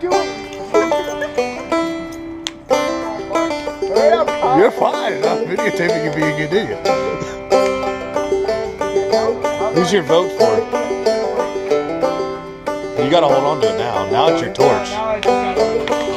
doing? You're fine. I'm videotaping you being you, do? Who's your vote for? You gotta hold on to it now. Now it's your torch.